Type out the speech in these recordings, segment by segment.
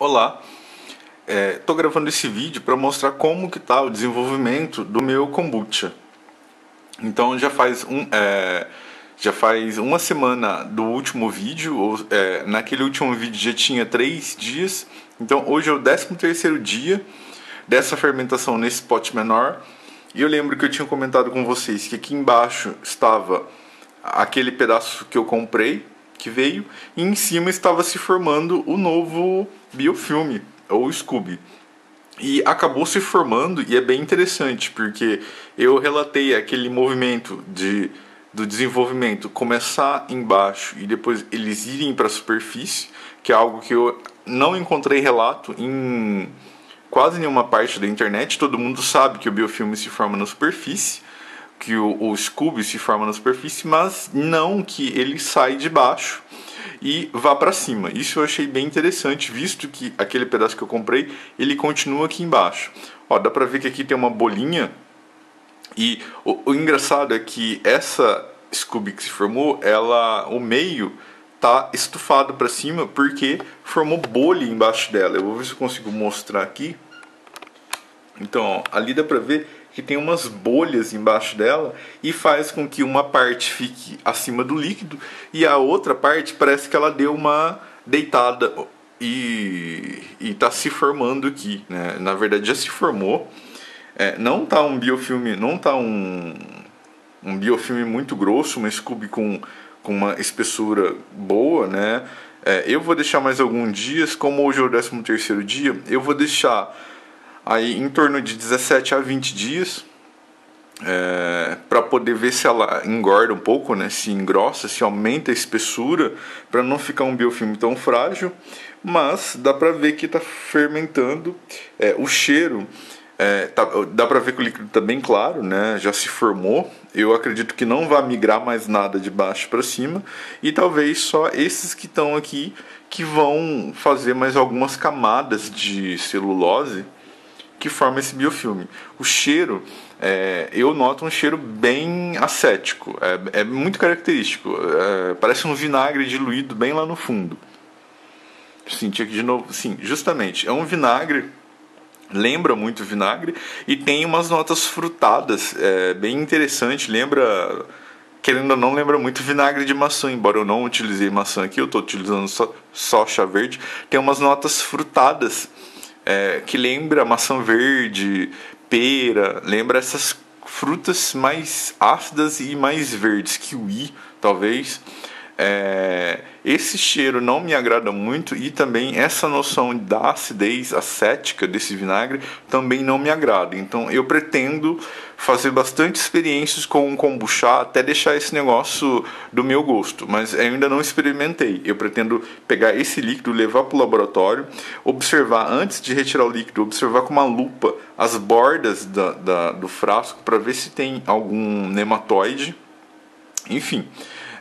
Olá, estou é, gravando esse vídeo para mostrar como que está o desenvolvimento do meu kombucha. Então já faz um, é, já faz uma semana do último vídeo, ou, é, naquele último vídeo já tinha três dias, então hoje é o 13 terceiro dia dessa fermentação nesse pote menor. E eu lembro que eu tinha comentado com vocês que aqui embaixo estava aquele pedaço que eu comprei, que veio, e em cima estava se formando o novo biofilme, ou Scooby. E acabou se formando, e é bem interessante, porque eu relatei aquele movimento de, do desenvolvimento começar embaixo e depois eles irem para a superfície, que é algo que eu não encontrei relato em quase nenhuma parte da internet. Todo mundo sabe que o biofilme se forma na superfície, que o, o Scooby se forma na superfície, mas não que ele sai de baixo e vá para cima. Isso eu achei bem interessante, visto que aquele pedaço que eu comprei, ele continua aqui embaixo. Ó, dá para ver que aqui tem uma bolinha e o, o engraçado é que essa Scooby que se formou, ela o meio tá estufado para cima porque formou bolha embaixo dela. Eu vou ver se eu consigo mostrar aqui. Então, ó, ali dá para ver que tem umas bolhas embaixo dela e faz com que uma parte fique acima do líquido e a outra parte parece que ela deu uma deitada e está se formando aqui. Né? Na verdade já se formou. É, não tá um biofilme, não tá um, um biofilme muito grosso, uma Scooby com, com uma espessura boa, né? É, eu vou deixar mais alguns dias, como hoje é o 13 terceiro dia, eu vou deixar aí em torno de 17 a 20 dias é, para poder ver se ela engorda um pouco, né, se engrossa, se aumenta a espessura, para não ficar um biofilme tão frágil, mas dá para ver que está fermentando. É, o cheiro, é, tá, dá para ver que o líquido está bem claro, né, já se formou. Eu acredito que não vai migrar mais nada de baixo para cima e talvez só esses que estão aqui que vão fazer mais algumas camadas de celulose que forma esse biofilme. O cheiro, é, eu noto um cheiro bem acético, é, é muito característico. É, parece um vinagre diluído bem lá no fundo. Senti aqui de novo, sim, justamente, é um vinagre lembra muito vinagre e tem umas notas frutadas, é, bem interessante, lembra, querendo ou não, lembra muito vinagre de maçã, embora eu não utilizei maçã aqui, eu estou utilizando só, só chá verde, tem umas notas frutadas é, que lembra maçã verde, pera, lembra essas frutas mais ácidas e mais verdes, kiwi, talvez. É, esse cheiro não me agrada muito e também essa noção da acidez acética desse vinagre também não me agrada. Então eu pretendo fazer bastante experiências com o kombucha até deixar esse negócio do meu gosto, mas ainda não experimentei. Eu pretendo pegar esse líquido, levar para o laboratório, observar antes de retirar o líquido, observar com uma lupa as bordas da, da do frasco para ver se tem algum nematóide. Enfim,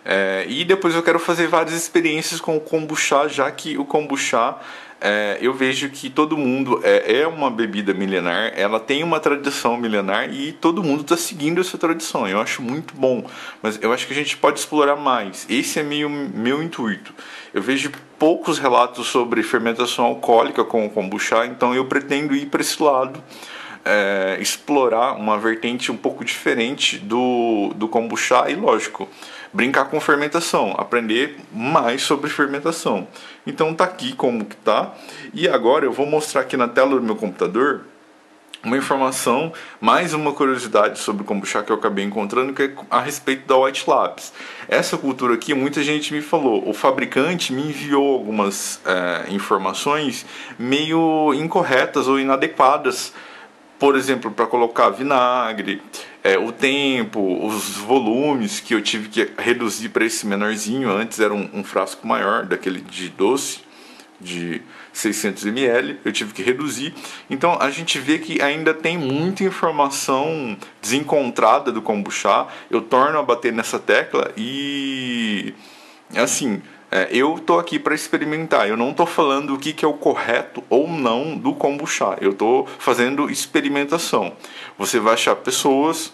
é, e depois eu quero fazer várias experiências com o kombucha, já que o kombucha é, eu vejo que todo mundo é, é, uma bebida milenar, ela tem uma tradição milenar e todo mundo está seguindo essa tradição. Eu acho muito bom, mas eu acho que a gente pode explorar mais. Esse é meio meu intuito. Eu vejo poucos relatos sobre fermentação alcoólica com kombucha, então eu pretendo ir para esse lado. É, explorar uma vertente um pouco diferente do, do kombucha e lógico brincar com fermentação, aprender mais sobre fermentação. Então tá aqui como que tá. E agora eu vou mostrar aqui na tela do meu computador uma informação, mais uma curiosidade sobre kombucha que eu acabei encontrando, que é a respeito da White Labs. Essa cultura aqui, muita gente me falou, o fabricante me enviou algumas é, informações meio incorretas ou inadequadas por exemplo, para colocar vinagre, é, o tempo, os volumes que eu tive que reduzir para esse menorzinho. Antes era um, um, frasco maior, daquele de doce, de 600 ml, eu tive que reduzir. Então a gente vê que ainda tem muita informação desencontrada do kombucha. Eu torno a bater nessa tecla e assim é, eu estou aqui para experimentar, eu não estou falando o que, que é o correto ou não do kombucha, eu estou fazendo experimentação. Você vai achar pessoas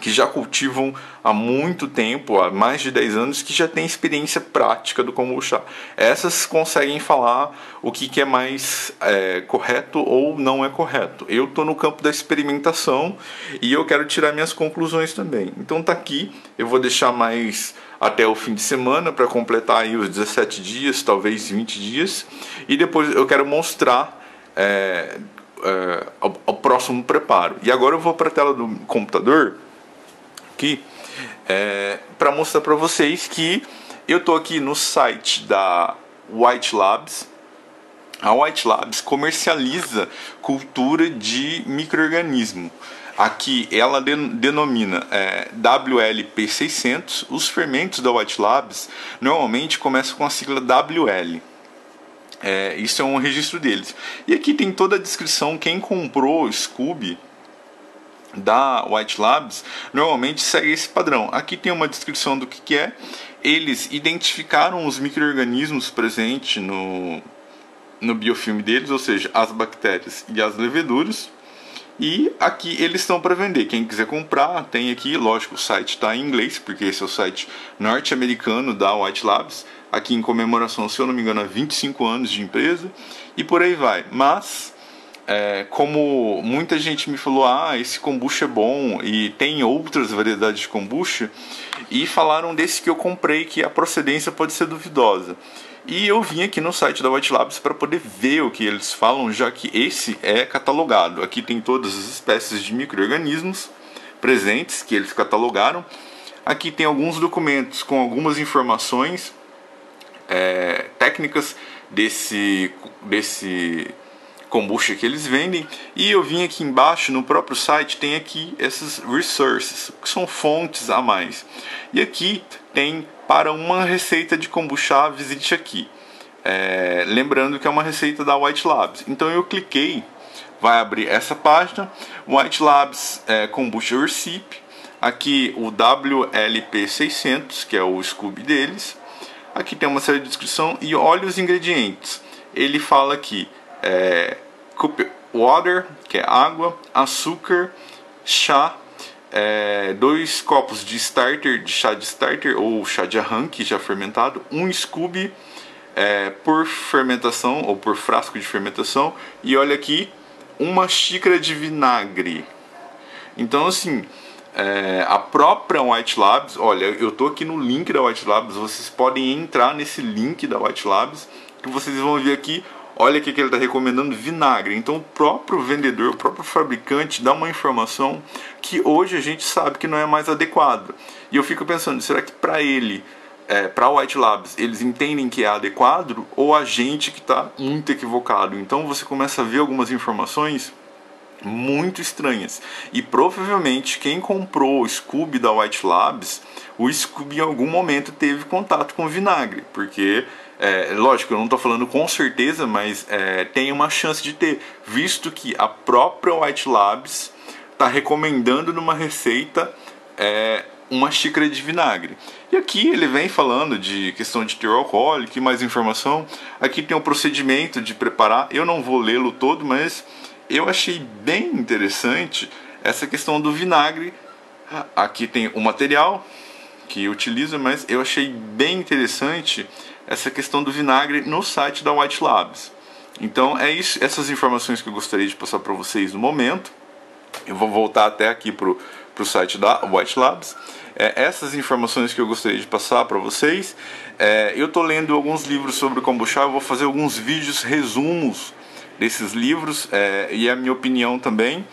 que já cultivam há muito tempo, há mais de 10 anos, que já têm experiência prática do kombucha. Essas conseguem falar o que, que é mais é, correto ou não é correto. Eu estou no campo da experimentação e eu quero tirar minhas conclusões também. Então tá aqui, eu vou deixar mais até o fim de semana para completar aí os 17 dias, talvez 20 dias, e depois eu quero mostrar é, é, o, próximo preparo. E agora eu vou para a tela do computador aqui é, para mostrar para vocês que eu estou aqui no site da White Labs. A White Labs comercializa cultura de microorganismo. Aqui ela denomina é, WLP600. Os fermentos da White Labs normalmente começam com a sigla WL. É, isso é um registro deles. E aqui tem toda a descrição. Quem comprou o Scooby da White Labs normalmente segue esse padrão. Aqui tem uma descrição do que, que é. Eles identificaram os micro-organismos presentes no, no biofilme deles, ou seja, as bactérias e as leveduras. E aqui eles estão para vender. Quem quiser comprar, tem aqui, lógico, o site está em inglês, porque esse é o site norte-americano da White Labs. Aqui em comemoração, se eu não me engano, a 25 anos de empresa e por aí vai. Mas é, como muita gente me falou, ah, esse kombucha é bom e tem outras variedades de kombucha, e falaram desse que eu comprei que a procedência pode ser duvidosa. E eu vim aqui no site da White Labs para poder ver o que eles falam, já que esse é catalogado. Aqui tem todas as espécies de micro-organismos presentes que eles catalogaram. Aqui tem alguns documentos com algumas informações é, técnicas desse, desse kombucha que eles vendem. E eu vim aqui embaixo no próprio site tem aqui essas resources, que são fontes a mais. E aqui tem para uma receita de kombucha, visite aqui. É, lembrando que é uma receita da White Labs. Então eu cliquei, vai abrir essa página, White Labs é, Kombucha Recipe. Aqui o WLP600, que é o Scooby deles. Aqui tem uma série de descrição e olha os ingredientes. Ele fala aqui é, water, que é água, açúcar, chá, é, dois copos de starter, de chá de starter ou chá de arranque já fermentado, um Scooby é, por fermentação ou por frasco de fermentação e olha aqui uma xícara de vinagre. Então assim é, a própria White Labs, olha, eu tô aqui no link da White Labs, vocês podem entrar nesse link da White Labs que vocês vão ver aqui olha aqui que ele está recomendando vinagre. Então o próprio vendedor, o próprio fabricante dá uma informação que hoje a gente sabe que não é mais adequado. E eu fico pensando, será que para ele, é, para o White Labs, eles entendem que é adequado ou a gente que está muito equivocado? Então você começa a ver algumas informações muito estranhas. E provavelmente quem comprou o Scooby da White Labs, o Scooby em algum momento teve contato com vinagre, porque é, lógico, eu não estou falando com certeza, mas é, tem uma chance de ter, visto que a própria White Labs está recomendando numa receita é, uma xícara de vinagre. E aqui ele vem falando de questão de teor alcoólico e mais informação. Aqui tem o procedimento de preparar. Eu não vou lê-lo todo, mas eu achei bem interessante essa questão do vinagre. Aqui tem o material que utiliza, mas eu achei bem interessante essa questão do vinagre no site da White Labs. Então é isso, essas informações que eu gostaria de passar para vocês no momento. Eu vou voltar até aqui para o site da White Labs. É, essas informações que eu gostaria de passar para vocês. É, eu estou lendo alguns livros sobre kombucha, eu vou fazer alguns vídeos resumos desses livros é, e a minha opinião também.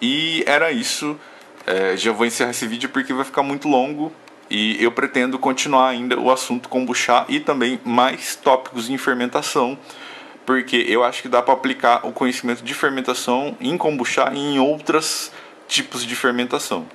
E era isso. É, já vou encerrar esse vídeo porque vai ficar muito longo e eu pretendo continuar ainda o assunto kombucha e também mais tópicos em fermentação, porque eu acho que dá para aplicar o conhecimento de fermentação em kombucha e em outros tipos de fermentação.